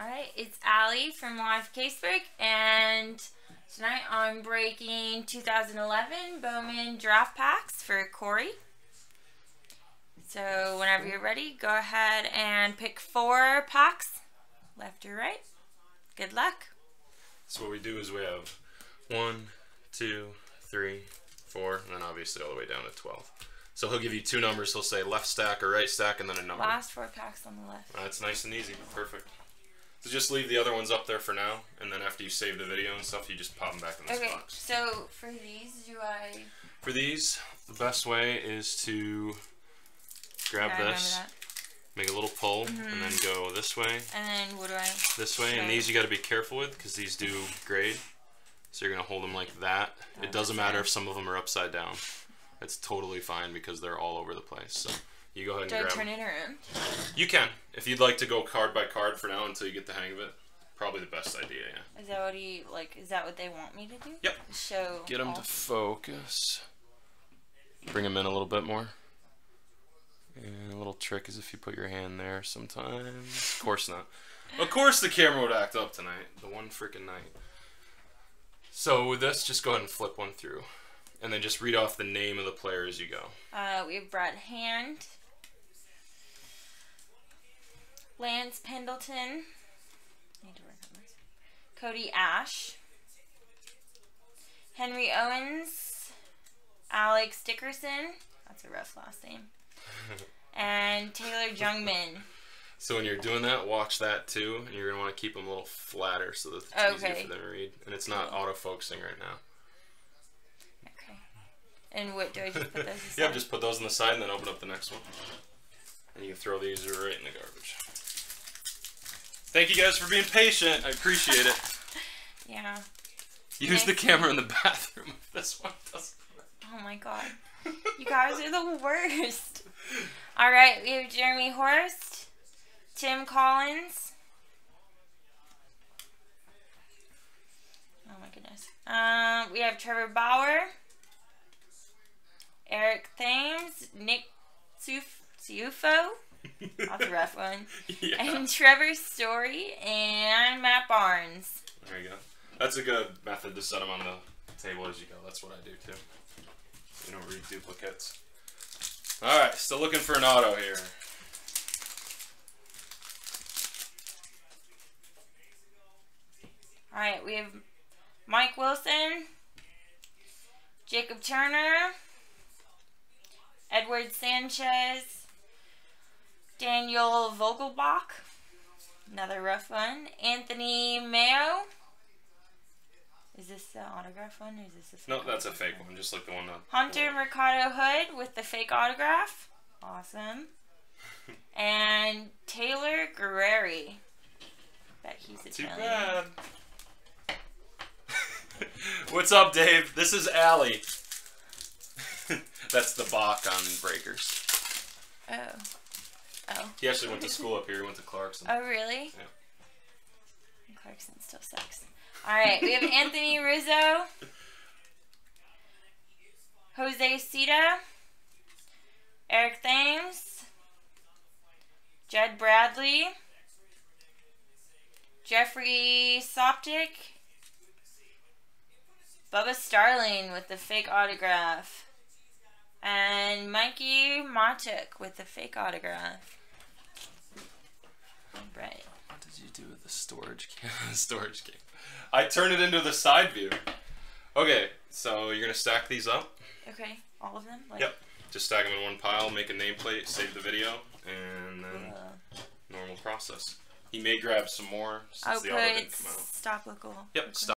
Alright, it's Alli from Live Case Break, and tonight I'm breaking 2011 Bowman Draft Packs for Cory. So whenever you're ready, go ahead and pick four packs, left or right. Good luck. So what we do is we have one, two, three, four, and then obviously all the way down to 12. So he'll give you two numbers. He'll say left stack or right stack, and then a number. Last four packs on the left. That's nice and easy. Perfect. So just leave the other ones up there for now, and then after you save the video and stuff, you just pop them back in this Okay, box. so for these, do I... For these, the best way is to grab Yeah, this, make a little pull, and mm-hmm. then go this way, And then what do I... this way, and these you got to be careful with because these do grade. So you're gonna hold them like that. It doesn't matter if some of them are upside down. It's totally fine because they're all over the place. So you go ahead and Do I grab. turn 'em. it around? You can if you'd like to go card by card for now until you get the hang of it. Probably the best idea. Yeah. Is that what he, like, is that what they want me to do? Yep. Show Get them all- to focus. Bring them in a little bit more. And a little trick is if you put your hand there sometimes. Of course not. Of course the camera would act up tonight. The one freaking night. So with this, just go ahead and flip one through. And then just read off the name of the player as you go. Uh, we have Brad Hand, Lance Pendleton, need to work on this. Cody Asche, Henry Owens, Alex Dickerson. That's a rough last name. And Taylor Jungmann. So when you're doing that, watch that too, and you're gonna want to keep them a little flatter so that it's easier for them to read. And it's not auto-focusing right now. Okay. And what do I just put those? Yeah, just put those on the side and then open up the next one. And you can throw these right in the garbage. Thank you guys for being patient. I appreciate it. Yeah. Use the camera in the bathroom if this one doesn't work. Oh my god. You guys are the worst. All right, we have Jeremy Horst, Tim Collins. Oh my goodness. Um, we have Trevor Bauer, Eric Thames, Nick Suf- Ciufo. That's a rough one. yeah. And Trevor Story and Matt Barnes. There you go. That's a good method to set them on the table as you go. That's what I do too. You don't read duplicates. Alright, still looking for an auto here. All right, we have Mike Wilson, Jacob Turner, Edward Sanchez, Daniel Vogelbach, another rough one, Anthony Mayo. Is this the autograph one or is this the fake No, that's a fake one, just like the one that. Hunter Mercado Hood with the fake autograph. Awesome. and Taylor Guerrieri. Bet he's Too Italian. bad. What's up, Dave? This is Alli. That's the Bach on Breakers. Oh. Oh. He actually went to school up here. He went to Clarkson. Oh, really? Yeah. Clarkson still sucks. All right, we have Anthony Rizzo, Jose Cita, Eric Thames, Jed Bradley, Jeffrey Soptic, Bubba Starling with the fake autograph, and Mikie Mahtook with the fake autograph. Right. What did you do with the storage can? storage can. I turned it into the side view. Okay, so you're gonna stack these up. Okay, all of them. Like, Yep. Just stack them in one pile, make a nameplate, save the video, and then Uh, normal process. He may grab some more since I'll the put didn't come out. stop local. Yep, stop.